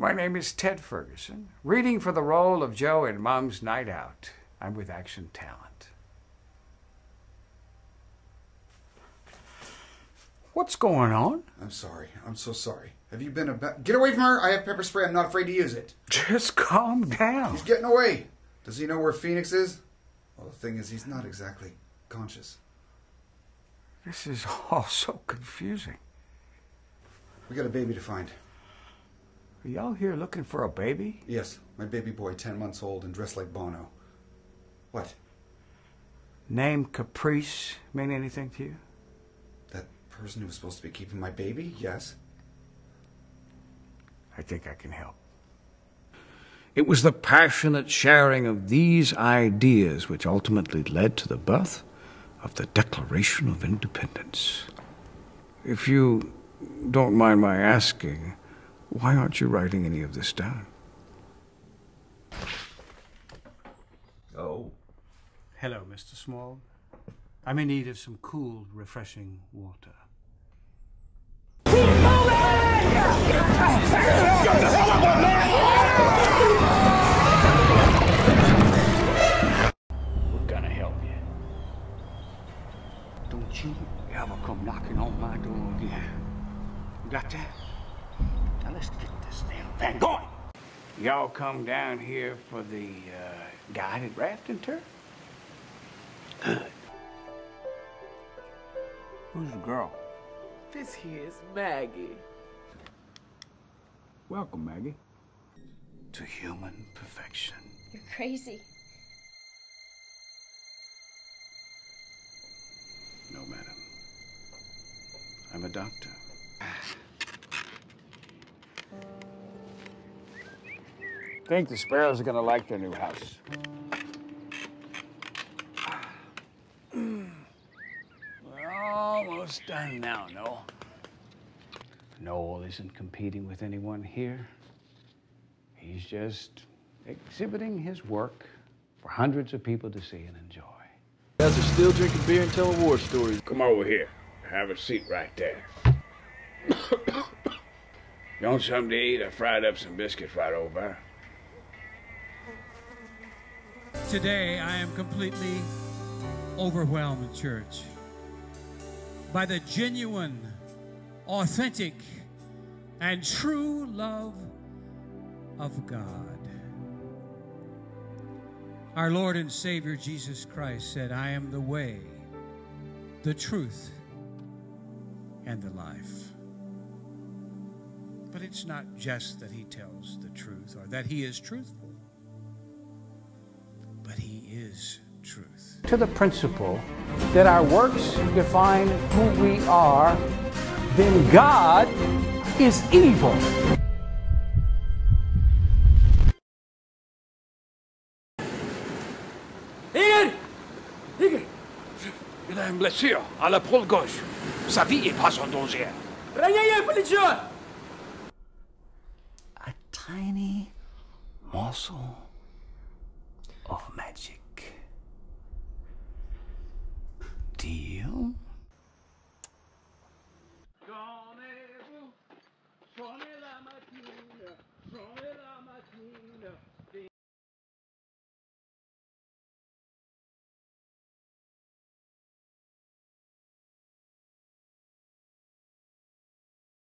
My name is Ted Ferguson, reading for the role of Joe in Mom's Night Out. I'm with Action Talent. What's going on? I'm sorry. I'm so sorry. Have you been a Get away from her! I have pepper spray. I'm not afraid to use it. Just calm down. He's getting away. Does he know where Phoenix is? Well, the thing is, he's not exactly conscious. This is all so confusing. We got a baby to find. Are y'all here looking for a baby? Yes, my baby boy, 10 months old and dressed like Bono. What? Name Caprice mean anything to you? That person who was supposed to be keeping my baby? Yes. I think I can help. It was the passionate sharing of these ideas which ultimately led to the birth of the Declaration of Independence. If you don't mind my asking, why aren't you writing any of this down? Oh. Hello, Mr. Small. I'm in need of some cool, refreshing water. We're gonna help you. Don't you ever come knocking on my door again. You got that? Now let's get this damn thing going. Y'all come down here for the uh, guided rafting tour? Good. Who's the girl? This here is Maggie. Welcome, Maggie. To human perfection. You're crazy. No, madam. I'm a doctor. I think the sparrows are gonna like their new house. We're almost done now, Noel. Noel isn't competing with anyone here. He's just exhibiting his work for hundreds of people to see and enjoy. guys are still drinking beer and telling war stories. Come over here. Have a seat right there. you want something to eat? I fried up some biscuits right over there. Today, I am completely overwhelmed, church, by the genuine, authentic, and true love of God. Our Lord and Savior Jesus Christ said, I am the way, the truth, and the life. But it's not just that He tells the truth or that He is truthful is truth. To the principle that our works define who we are, then God is evil. Hegel Hegel Il a une blessure à l'épaule gauche. Sa vie est pas en danger. A tiny morsel Sonnez la matinée, sonnez la matinée.